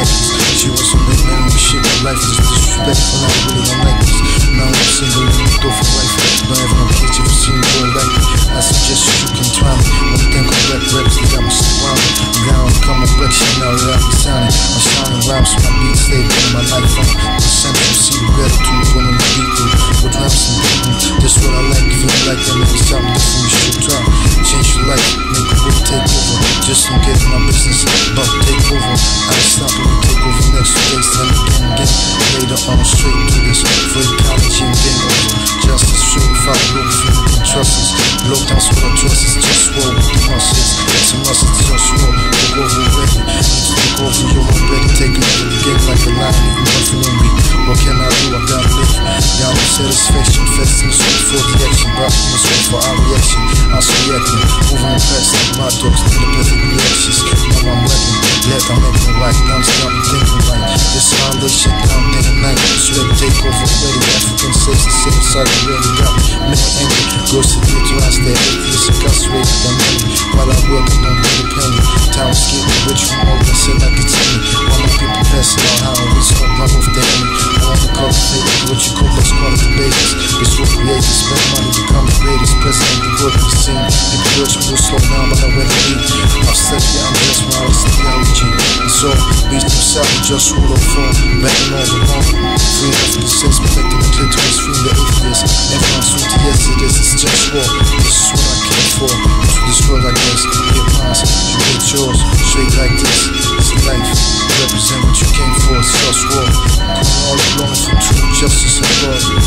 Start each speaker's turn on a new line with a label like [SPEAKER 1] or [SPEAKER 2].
[SPEAKER 1] reckless. She was on that man with shit, my life is disrespectful. I really don't like this. Now I'm single and I'm for life. Don't have no kids if you see me like me. I suggest you can try me. You think I'm rap raps, they got me surrounded. I'm coming back, shit now that I'm sounding. I'm shining rhymes, my beats, they in my life. I'm the you see the gratitude when I'm through. With rhymes and beating, that's what I like. If you like that, it's time to you should try. Change your life, make Just don't get my business, about to take over. I to take over next days, then again, again. Later on, straight to this. Free college and game over. Certified, low for you can trust us. Low down, what I trust is just war with the muscles. It's a must, it's just war. Take over already. To take over, you're already taking over the game like a lion, you nothing on me. What can I do? I gotta live. Got no satisfaction, festing, sweet for the action. Brokenness, wait for our reaction. I was reacting, moving fast my dogs, to the better reactions. Now I'm rapping, I'm making right. Now I'm starting thinking right. This how they shit down day and night. Sweat take over already. African states the same side already got me. Man angry, to get to us there. Atheists incarcerated, I'm angry. While I work, I don't need a is rich from all the said I me. My people passing out how we smoke my off the enemy. I wanna cultivate what you call best quality babies. It's what creators spend money to become the greatest. President, the of the scene. The church will slow so, beast himself, just rule of form. Backing all wrong. Free for the sex, protecting the clitoris, freeing the atheist. Everyone's sweet yes, it is, it's just war. This is what I came for. To this world, I guess. Get mine, you get yours. Straight like this. It's life. Represent what you came for, it's just war. Calling all along for truth, justice, and love.